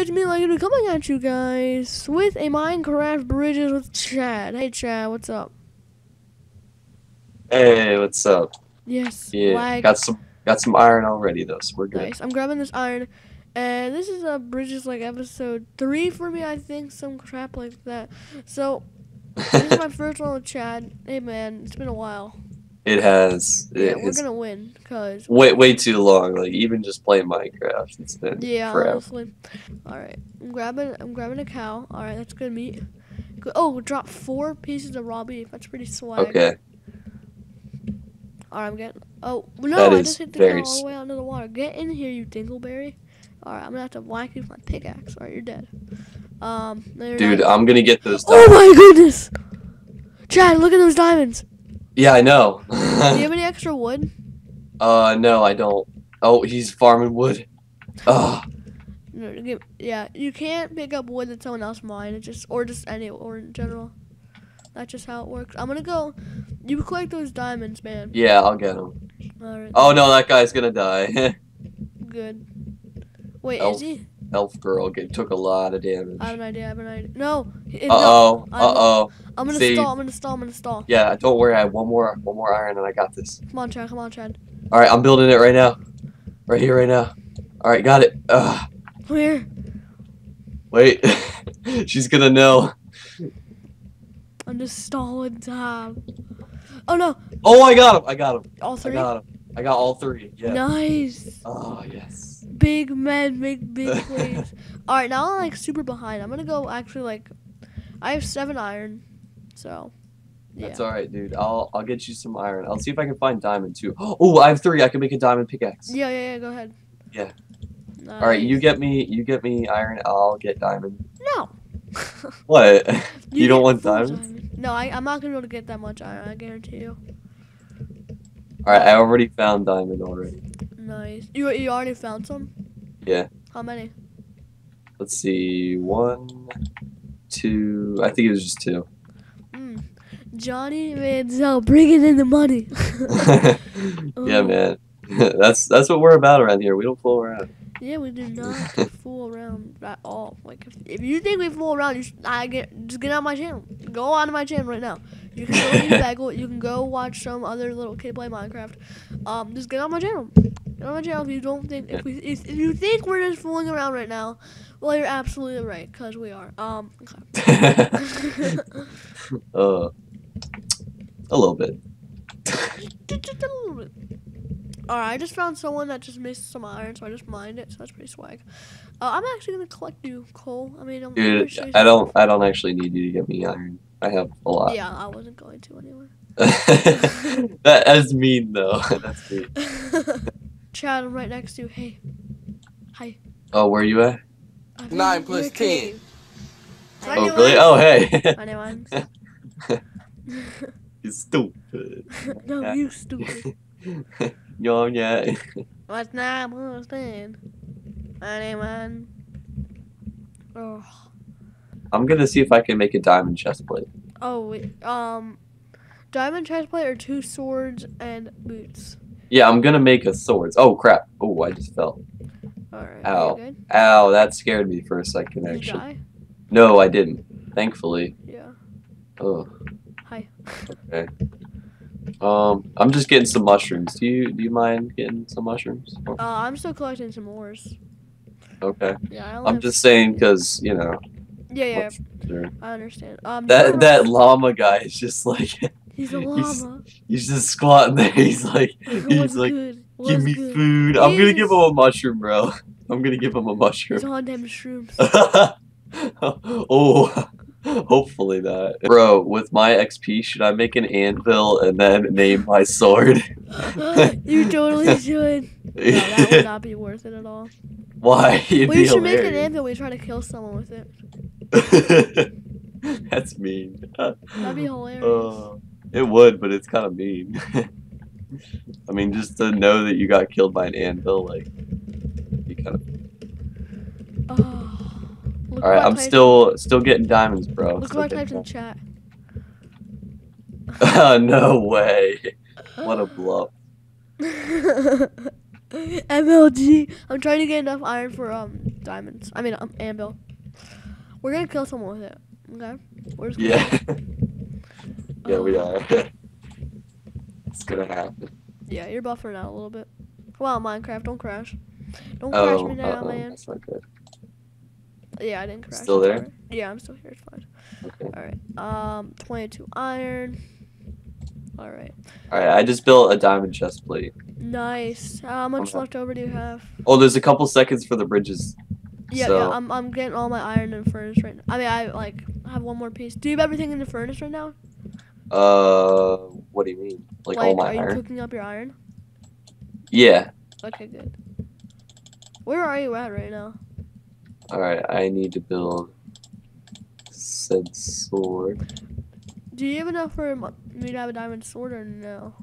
it's me, like, coming at you guys with a Minecraft Bridges with Chad. Hey, Chad, what's up? Hey, what's up? Yes, Yeah, lag. got some got some iron already though, so we're good. Nice. I'm grabbing this iron, and this is a Bridges like episode three for me, I think, some crap like that. So this is my first one with Chad. Hey, man, it's been a while. It has. Yeah, we're gonna win, cause way way too long. Like even just playing Minecraft, it's been yeah, forever. honestly. All right, I'm grabbing. I'm grabbing a cow. All right, that's good meat. Good. Oh, we dropped four pieces of raw beef. That's pretty swag. Okay, All right, I'm getting. Oh no! That I just hit the cow all the way into the water. Get in here, you dingleberry! All right, I'm gonna have to whack you with my pickaxe. All right, you're dead. Um, no, you're dude, not. I'm gonna get those. Oh my goodness! Chad, look at those diamonds. Yeah, I know. Do you have any extra wood? uh, no, I don't. Oh, he's farming wood. No, yeah, you can't pick up wood that someone else mined. It just or just any or in general. That's just how it works. I'm gonna go. You collect those diamonds, man. yeah, I'll get them. All right. Oh no, that guy's gonna die. Good. Wait, Elf. is he? Elf girl get, took a lot of damage. I have an idea. I have an idea. No. it- Uh oh. I'm- Uh oh. I'm gonna See. stall. I'm gonna stall. I'm gonna stall. Yeah, don't worry. I have one more one more iron and I got this. Come on, Chad. Come on, Chad. All right, I'm building it right now. Right here, right now. All right, got it. Ugh. Come here. Wait, she's gonna know. I'm just stalling time. Oh no! Oh, I got him. I got him. All three. I got him. I got all three. Yeah. Nice. Oh yes. Big men make big plays. All right, now I'm like super behind. I'm gonna go actually like, I have seven iron, so. Yeah. That's all right, dude. I'll I'll get you some iron. I'll see if I can find diamond too. Oh, I have three. I can make a diamond pickaxe. Yeah, yeah, yeah. Go ahead. Yeah. Nice. All right, you get me you get me iron. I'll get diamond. No. What? You don't want diamonds? diamond. No, I, I'm not gonna be able to get that much iron. I guarantee you. all right, I already found diamond already. Nice. You you already found some? Yeah. How many? Let's see. One, two. I think it was just two. Mm. Johnny Manziel bringing in the money. yeah, man. that's that's what we're about around here. We don't fool around. Yeah, we do not fool around at all. Like, if, if you think we fool around, you should, I get just get on my channel. Go on to my channel right now. You can go eat bagel. You can go watch some other little kid play Minecraft. Um, just get on my channel. Get on my channel if you don't think if we if, if you think we're just fooling around right now. Well, you're absolutely right, cause we are. Um, okay. uh, a little bit. just, just a little bit. Alright, I just found someone that just missed some iron, so I just mined it. So that's pretty swag. Uh, I'm actually gonna collect you, Cole. I mean, I'm Dude, I don't I don't actually need you to get me iron. I have a lot. Yeah, I wasn't going to anyway. that that's mean though. That's mean. Chad, I'm right next to you. Hey. Hi. Oh, where are you at? I'm Nine in plus your cave. Oh, Anyone? really? Oh, hey. Anyone? you stupid. no, you stupid. Yo, yeah. What's nine plus ten? Anyone? Oh. I'm gonna see if I can make a diamond chest plate. Oh wait. Um, diamond chestplate or two swords and boots. Yeah, I'm gonna make a swords. Oh crap! Oh, I just fell. All right. Ow. Good? Ow, that scared me for a second. Did Actually, die? no, I didn't. Thankfully. Yeah. Oh. Hi. Okay. Um, I'm just getting some mushrooms. Do you do you mind getting some mushrooms? Uh, I'm still collecting some ores. Okay. Yeah, I I'm just saying because you know. Yeah, yeah, are- I understand. Um, That that llama guy is just like He's a llama. he's just squatting there. He's like he's like good? give me good? food. I'm gonna give him a mushroom, bro. I'm gonna give him a mushroom. He's on them shrooms. oh, hopefully not, bro. With my XP, should I make an anvil and then name my sword? you totally should. No, that would not be worth it at all. Why? It'd you should make an anvil. We try to kill someone with it. That's mean. That'd be hilarious. Uh, it would, but it's kind of mean. I mean, just to know that you got killed by an anvil, like, be kind of. oh, All right, I'm still still getting diamonds, bro. Look Still what I typed in chat. no way! What a bluff. MLG. I'm trying to get enough iron for um diamonds. I mean, um, anvil. We're gonna kill someone with it. Okay. We're just gonna- Yeah. Yeah, we Oh. are. it's gonna happen. Yeah, you're buffering out a little bit. On, Minecraft, don't crash. Don't crash Oh, me now, uh-oh, man. that's not good. Yeah, I didn't crash. Still there? Yeah, I'm still here. It's fine. Okay. All right. Um, 22 iron. All right. All right, I just built a diamond chest plate. Nice. How much left over do you have? Oh, there's a couple seconds for the bridges. Yeah, So- yeah. I'm I'm getting all my iron in the furnace right now. I mean, I like have one more piece. Do you have everything in the furnace right now? Uh, what do you mean? Like, all my are you cooking up your iron? Yeah. Okay, good. Where are you at right now? All right, I need to build said sword. Do you have enough for me to have a diamond sword or no?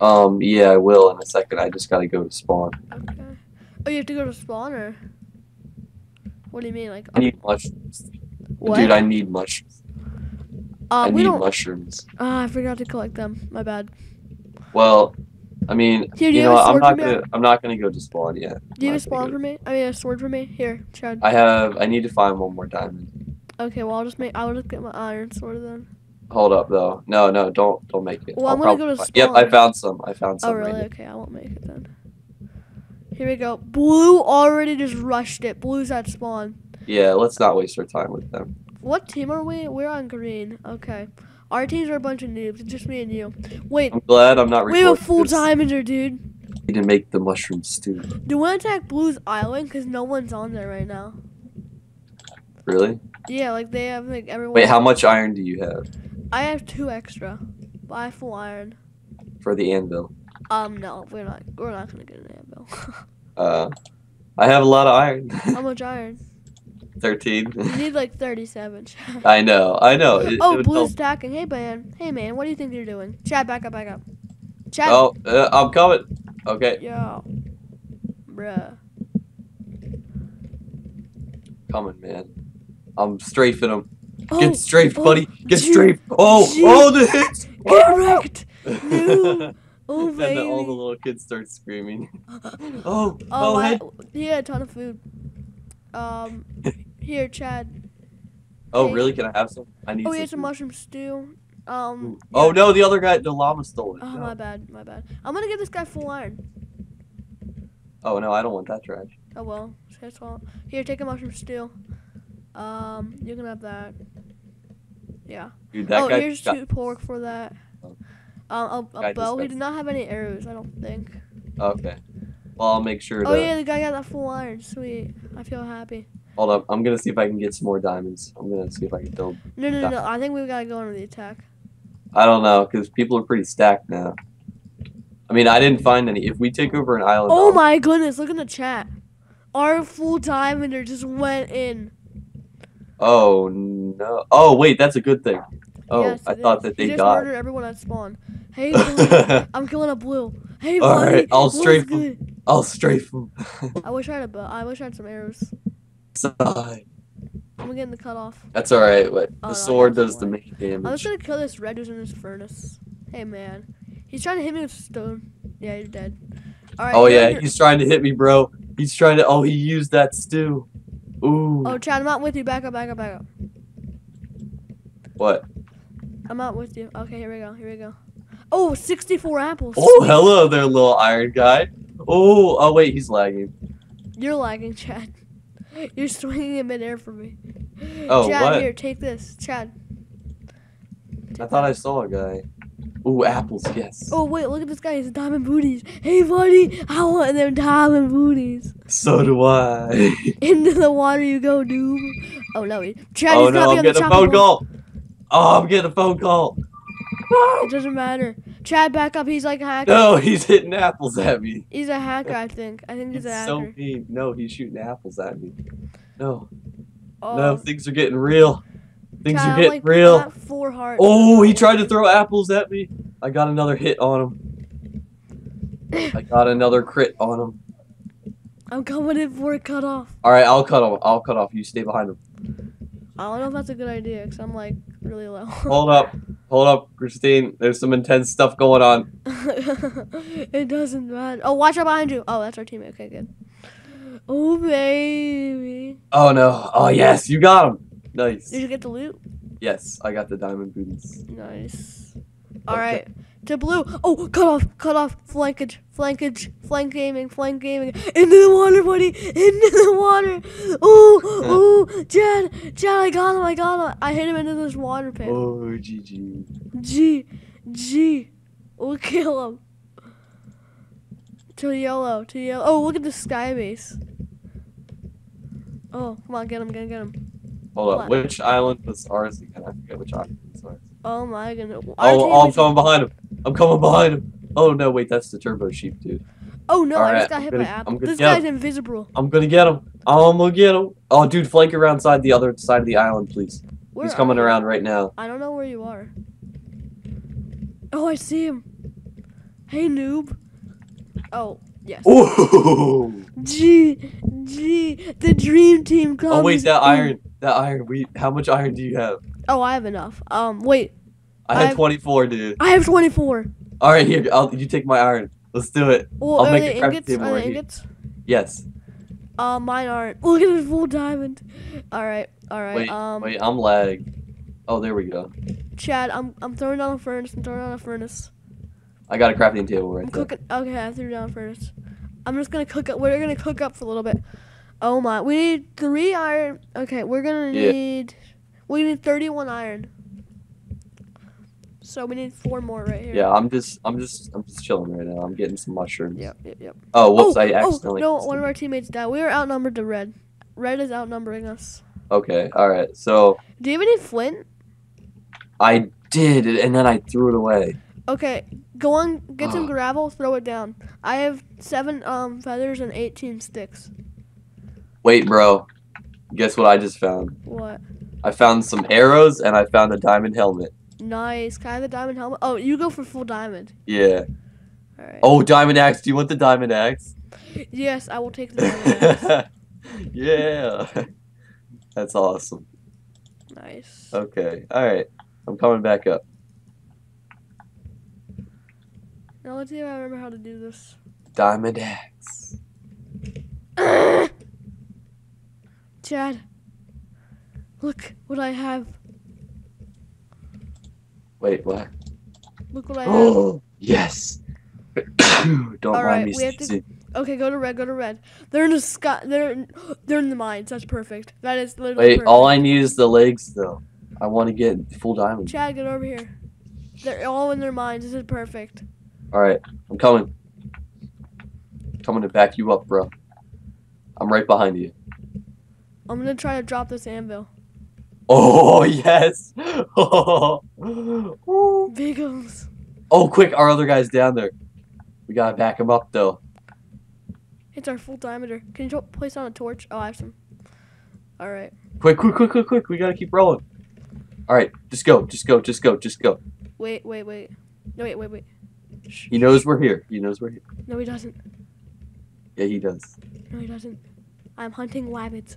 Um, yeah, I will in a second. I just gotta go to spawn. Okay. Oh, you have to go to spawn or? What do you mean, like? I need mushrooms. What? Dude, I need mushrooms. Uh, I we need don't. mushrooms. Ah, I forgot to collect them. My bad. Well, I mean, Here, you you know, what, I'm not for me? gonna, I'm not gonna go to spawn yet. Do you have a gonna spawn for me? I mean, a sword for me. Here, Chad. I have. I need to find one more diamond. Okay, well I'll just make. I'll just get my iron sword then. Hold up, though. No, no, don't, don't make it. Well, I'll I'm gonna go to find- Yep, I found some. I found some. Oh really? here. Okay, I won't make it then. Here we go. Blue already just rushed it. Blue's at spawn. Yeah, let's not waste our time with them. What team are we? We're on green. Okay. Our teams are a bunch of noobs. It's just me and you. Wait, I'm glad I'm not we have a full this. diamonder, dude. Need to make the mushroom stew. Do we attack Blue's island? Cause no one's on there right now. Really? Yeah, like they have like everyone. Wait, how much iron do you have I have two extra. Have full iron. for the anvil? Um, no, we're not. We're not gonna get an anvil. Uh, I have a lot of iron. How much iron? Thirteen. You need like 37. I know. I know. It, oh, it Blue's help. stacking. Hey, man. Hey, man. What do you think you're doing? Chad, back up, back up. Chad. Oh, uh, I'm coming. Okay, Yo. Bruh. coming, man. I'm strafing him. Oh, Get strafed, oh, buddy. Get gee, strafed. Oh, gee. oh, the hits. Get wrecked. No. Oh, and then all the little kids start screaming. Oh, Oh, oh, I, had a ton of food. Um, here, Chad. Oh, hey. really? Can I have some? I need some. Oh, some. had some mushroom stew. Um. Oh no, the other guy, the llama stole it. Oh, No. my bad, my bad. I'm gonna give this guy full iron. Oh no, I don't want that trash. Oh well, it's his fault. Here, take a mushroom stew. Um, you can have that. Yeah. Dude, that oh, guy here's got two pork for that. Oh. Um, a, a bow. He got- did not have any arrows, I don't think. Okay. Well, I'll make sure to Oh yeah, the guy got that full iron. Sweet. I feel happy. Hold up. I'm gonna see if I can get some more diamonds. I'm gonna see if I can build. No, no, no. I think we gotta go under the attack. I don't know, cause people are pretty stacked now. I mean, I didn't find any. If we take over an island, Oh I'll- my goodness! Look in the chat. Our full diamonder just went in. Oh no. Oh wait, that's a good thing. Oh, Yes, I thought is. that He they just died. murdered everyone at spawn. Hey, buddy, I'm killing a blue. Hey, All buddy. right, I'll strafe him. I'll strafe them. I wish I had a bow. I wish I had some arrows. Side. I'm getting the cut off. That's all right. But Oh, the no, sword does the main I'm just gonna kill this red who's in this furnace. Hey man, he's trying to hit me with a stone. Yeah, you're dead. All right. Oh yeah, he's trying to hit me, bro. He's trying to. Oh, he used that stew. Ooh. Oh, Chad, I'm not with you. Back up, back up, back up. What? I'm not with you. Okay, here we go. Here we go. Oh, 64 apples. Oh, hello there, little iron guy. Oh, oh wait, he's lagging. You're lagging, Chad. You're swinging him in midair for me. Oh, Chad, what? here, take this, Chad. I thought I saw a guy. Ooh, apples, yes. Oh wait, look at this guy. He's diamond booties. Hey, buddy, I want them diamond booties. So do I. Into the water you go, dude. Oh no, he- Chad, oh he's no, I'm on the getting a phone block. call. Oh, I'm getting a phone call. It doesn't matter. Chad, back up. He's like a hacker. No, he's hitting apples at me. He's a hacker, I think. I think he's It's a so hacker. mean. No, he's shooting apples at me. No, oh, no, things are getting real. Things Chad, are getting like, real. four hearts. Oh, he tried to throw apples at me. I got another hit on him. I got another crit on him. I'm coming in for a cut off. All right, I'll cut off. I'll cut off. You stay behind him. I don't know if that's a good idea because I'm like really low. Hold up, hold up, Christine. There's some intense stuff going on. it doesn't matter. Oh, watch out behind you. Oh, that's our teammate. Okay, good. Oh baby. Oh no. Oh yes, you got him. Nice. Did you get the loot? Yes, I got the diamond booties. Nice. All right. To blue. Oh, cut off, cut off. Flankage, flankage, flank gaming, flank gaming. Into the water, buddy. Into the water. Oh, oh, Chad, Chad, I got him, I got him. I hit him into this water pit. Oh GG. G, G. We'll kill him. To yellow, to yellow. Oh, look at the sky base. Oh, come on, get him, get him, get him. Hold What? up. Which island was ours again? I forget which island was ours. Oh my goodness. Our Oh, oh, I'm coming behind him. I'm coming behind him. Oh no, wait, that's the turbo sheep, dude. Oh no, I Alright, just got I'm hit gonna- by apple. This guy's invisible. I'm gonna get him. I'm gonna get him. Oh, dude, flank around side the other side of the island, please. Where He's coming around right now. I don't know where you are. Oh, I see him. Hey, noob. Oh, yes. Ooh. G, G, the dream team comes. Oh wait, that in. iron. That iron. We. How much iron do you have? Oh, I have enough. Um, wait, I had I've- 24, dude. I have 24. All right, here. I'll, you take my iron. Let's do it. Well, I'll make a crafting ingots? table Are right here. ingots? Yes. Uh, mine aren't. Look at this full diamond. All right, all right. Wait. um, Wait. I'm lag. Oh, there we go. Chad, I'm I'm throwing down a furnace. I'm throwing down a furnace. I got a crafting table right I'm there. cooking. Okay, I threw down a furnace. I'm just gonna cook up. We're gonna cook up for a little bit. Oh my, we need three iron. Okay, we're gonna Yeah. need. We need 31 iron. So we need four more right here. Yeah, I'm just. I'm just. I'm just chilling right now. I'm getting some mushrooms. Yep. Yep. Yep. Oh, whoops! oh, I oh, no! One of our teammates died. We were outnumbered to red. Red is outnumbering us. Okay. All right. So Do you have any flint? I did, and then I threw it away. Okay, go on, get some gravel, throw it down. I have seven um feathers and 18 sticks. Wait, bro. Guess what I just found? What? I found some arrows and I found a diamond helmet. Nice. Can I have the diamond helmet? Oh, you go for full diamond. Yeah. Right. Oh, diamond axe. Do you want the diamond axe? Yes, I will take the diamond. axe. yeah. That's awesome. nice. Okay. All right. I'm coming back up. Now let's see if I remember how to do this. Diamond axe. Chad, look what I have. Wait, what? Look what I have. Oh, yes. Don't All mind right, me we have to- Okay, go to red. Go to red. They're in the sky. They're in, they're in the mines. That's perfect. That is literally Wait, perfect. all I need is the legs, though. I want to get full diamond. Chad, get over here. They're all in their mines. This is perfect. All right, I'm coming. Coming to back you up, bro. I'm right behind you. I'm gonna try to drop this anvil. Oh yes. oh, Biggles. quick! Our other guy's down there. We gotta back him up, though. It's our full diamonder. Can you place on a torch? Oh, I have some. All right. Quick, quick, quick, quick, quick! We gotta keep rolling. All right, just go, just go, just go, just go. Wait, wait, wait. No, wait, wait, wait. Shh. He knows we're here. He knows we're here. No, he doesn't. Yeah, he does. No, he doesn't. I'm hunting rabbits.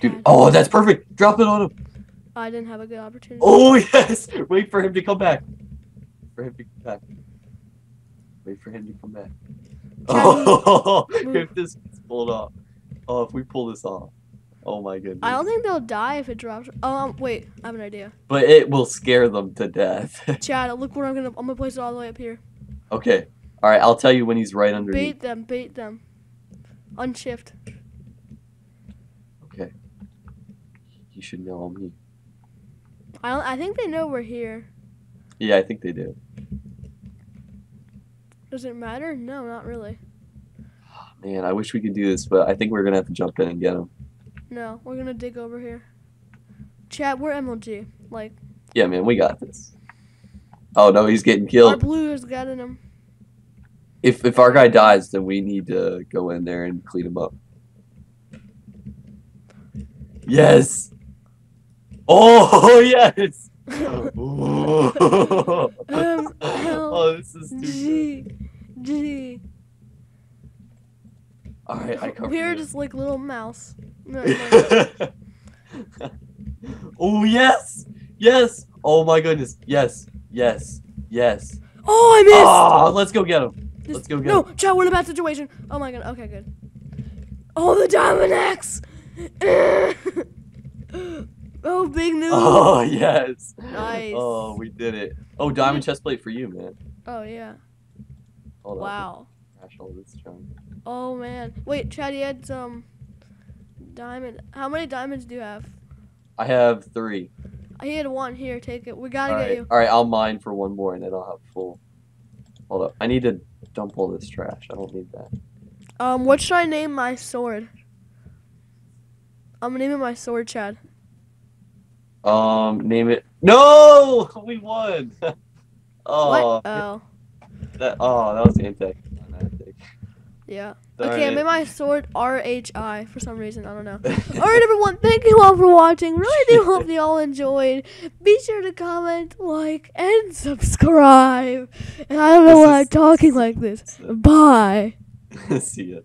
Dude, oh, that's perfect. Drop it on him. I didn't have a good opportunity. Oh yes! Wait for him to come back. For him to come back. Wait for him to come back. Oh, if this gets pulled off. Oh, if we pull this off. Oh my goodness. I don't think they'll die if it drops. Oh, um, wait. I have an idea. But it will scare them to death. Chad, look where I'm gonna. I'm gonna place it all the way up here. okay. All right. I'll tell you when he's right underneath. Bait them. Bait them. Unshift. Okay. You should know I'm. I don't, I think they know we're here. Yeah, I think they do. Does it matter? No, not really. Ah, man, I wish we could do this, but I think we're gonna have to jump in and get him. No, we're gonna dig over here. Chad, we're MLG. Like Yeah, man, we got this. Oh no, he's getting killed. our blue has gotten him. If if our guy dies, then we need to go in there and clean him up. Yes. Oh yes. Ooh. Um, oh, this is good. G, G. All right, I covered We're it. just like little mouse. No, no. oh yes, yes. Oh my goodness, yes, yes, yes. Oh, I missed. Oh, let's go get him. This- let's go get no, Chad, we're in a bad situation. Oh my god. Okay, good. Oh, the diamond axe. Oh, big news. Oh yes. Nice. Oh, we did it. Oh, diamond chest plate for you, man. Oh yeah. Hold. Wow. Oh man. Wait, Chad, you had some diamond. How many diamonds do you have? I have three. I had one here. Take it. We gotta All get right. you. All right. I'll mine for one more, and then I'll have full. Hold up. I need to dump all this trash. I don't need that. Um, what should I name my sword? I'm gonna naming my sword, Chad. Um, name it. No, we won. oh, what? Oh, that. Oh, that was anticlimactic. yeah. Darn okay, I made my sword R H I for some reason. I don't know. all right, everyone. Thank you all for watching. Really do hope you all enjoyed. Be sure to comment, like, and subscribe. And I don't know This why I'm is- talking like this. Bye. See ya.